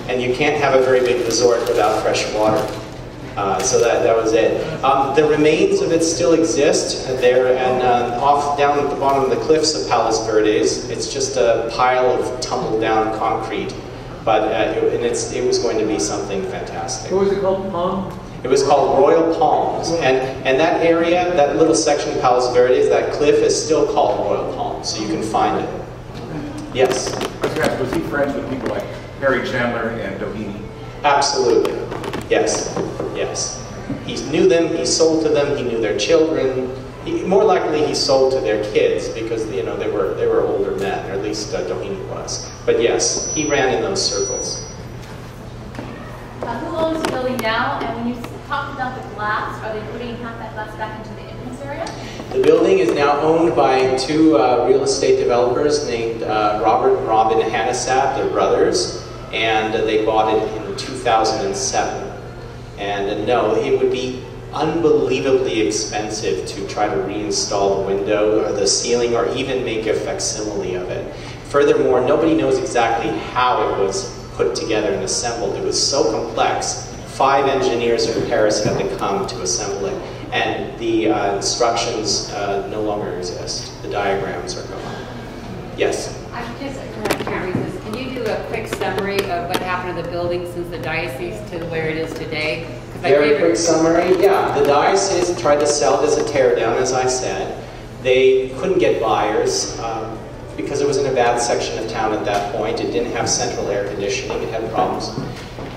and you can't have a very big resort without fresh water. Uh, so that, that was it. Um, the remains of it still exist there and uh, off down at the bottom of the cliffs of Palos Verdes. It's just a pile of tumbled down concrete, but uh, it, and it's, it was going to be something fantastic. What was it called? Palm? It was called Royal Palms, and, and that area, that little section of Palos Verdes, that cliff is still called Royal Palms, so you can find it. Yes, I was going to was he friends with people like Harry Chandler and Doheny? absolutely. Yes, yes. He knew them, he sold to them, he knew their children. He, more likely he sold to their kids because you know they were they were older men, or at least uh, Doheny was. But yes, he ran in those circles. Uh, who owns the building now? And when you talked about the glass, are they putting half that glass back into the entrance area? The building is now owned by two uh, real estate developers named uh, Robert and Robin Hanasab, they're brothers, and uh, they bought it in 2007. And uh, no, it would be unbelievably expensive to try to reinstall the window or the ceiling or even make a facsimile of it. Furthermore, nobody knows exactly how it was put together and assembled. It was so complex. Five engineers from Paris had to come to assemble it. And the uh, instructions uh, no longer exist. The diagrams are gone. Yes? I'm just, I can't resist. Can you do a quick summary of what happened to the building since the diocese to where it is today? Very quick summary. Yeah, the diocese tried to sell it as a tear down, as I said. They couldn't get buyers um, because it was in a bad section of town at that point. It didn't have central air conditioning. It had problems.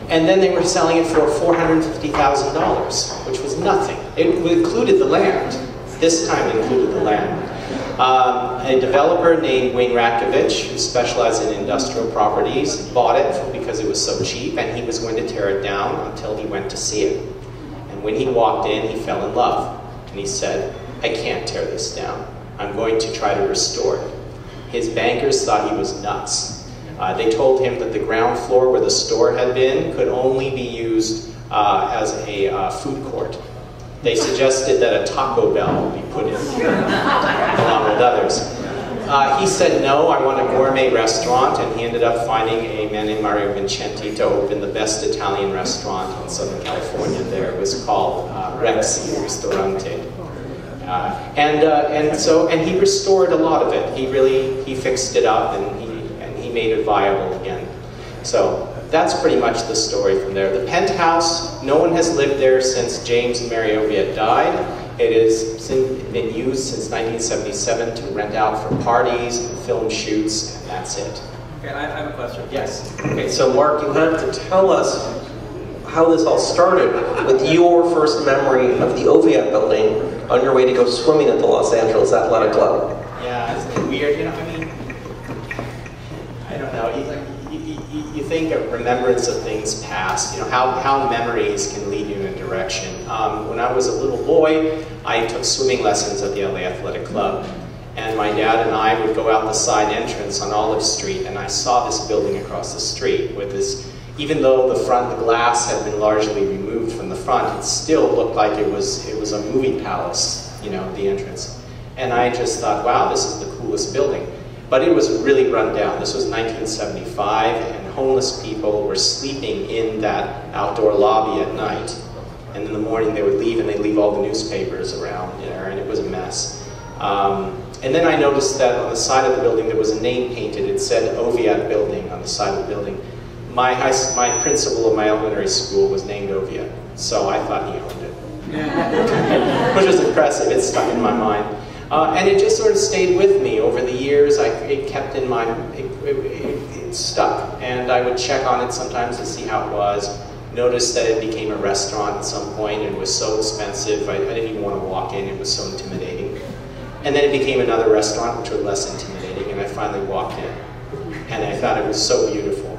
And then they were selling it for $450,000, which was nothing. It included the land. This time it included the land. Um, a developer named Wayne Ratkovich, who specialized in industrial properties, bought it because it was so cheap, and he was going to tear it down until he went to see it. And when he walked in, he fell in love. And he said, I can't tear this down. I'm going to try to restore it. His bankers thought he was nuts. Uh, they told him that the ground floor where the store had been could only be used uh, as a uh, food court. They suggested that a Taco Bell be put in, along with others. Uh, he said, no, I want a gourmet restaurant, and he ended up finding a man named Mauro Vincenti to open the best Italian restaurant in Southern California there. It was called uh, Rex Ristorante. Uh, and, uh, and so, and he restored a lot of it. He really, he fixed it up and he, and he made it viable again. So that's pretty much the story from there. The penthouse, no one has lived there since James and Mary Oviatt died. It has been used since 1977 to rent out for parties and film shoots, and that's it. Okay, I I have a question. Yes. Okay, so Mark, you have to tell us how this all started with your first memory of the Oviatt building on your way to go swimming at the Los Angeles Athletic Club. Yeah, isn't it weird? You know, I mean, I don't know. You, you, you, you think of remembrance of things past, you know, how, how memories can lead you in a direction. Um, when I was a little boy, I took swimming lessons at the LA Athletic Club. And my dad and I would go out the side entrance on Olive Street, and I saw this building across the street with this, even though the front, the glass had been largely removed from the front, it still looked like it was, it was a movie palace, you know, the entrance. And I just thought, wow, this is the coolest building. But it was really run down. This was 1975, and homeless people were sleeping in that outdoor lobby at night. And in the morning they would leave, and they'd leave all the newspapers around there, and it was a mess. Um, and then I noticed that on the side of the building there was a name painted. It said Oviatt Building on the side of the building. My, high, my principal of my elementary school was named Oviatt, so I thought he owned it. Which was impressive. It stuck in my mind. Uh, and it just sort of stayed with me over the years. I, it kept in my, it, it, it, stuck. And I would check on it sometimes to see how it was. noticed that it became a restaurant at some point it was so expensive, I, I didn't even want to walk in, it was so intimidating. And then it became another restaurant, which was less intimidating, and I finally walked in. And I thought it was so beautiful.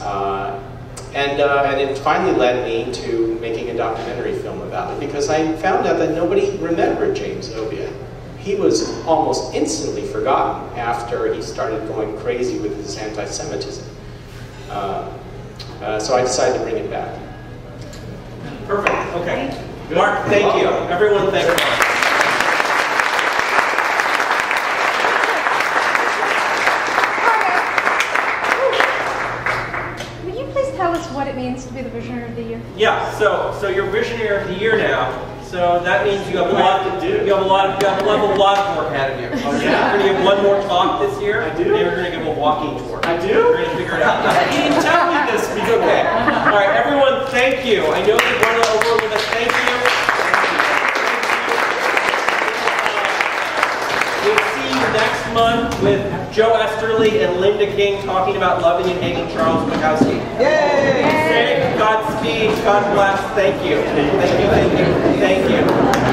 Uh, and, uh, and it finally led me to making a documentary film about it because I found out that nobody remembered James Oviatt. He was almost instantly forgotten after he started going crazy with his anti-Semitism. Uh, uh, so I decided to bring it back. Perfect. Okay. Marc, thank you. Everyone, thank you. Will you please tell us what it means to be the Visionary of the Year? Yeah, so so you're visionary of the year now. So that means you have a lot to do. You have a lot. Of, you have a level, a lot of work ahead of you. Oh, yeah? You're gonna give one more talk this year. I do? And you're gonna give a walking tour. I do? We're gonna figure it out. You didn't tell me this It's okay. All right, everyone. Thank you. I know you've run over fun with Joe Esterly and Linda King talking about loving and hating Charles Bukowski. Yay! Say Godspeed, God bless, thank you. Thank you, thank you, thank you. Thank you.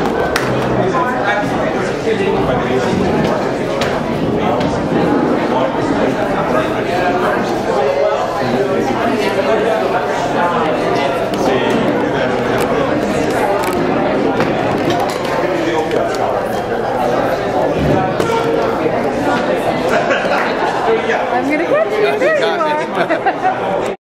I'm going to catch you. There you are.